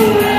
Hallelujah.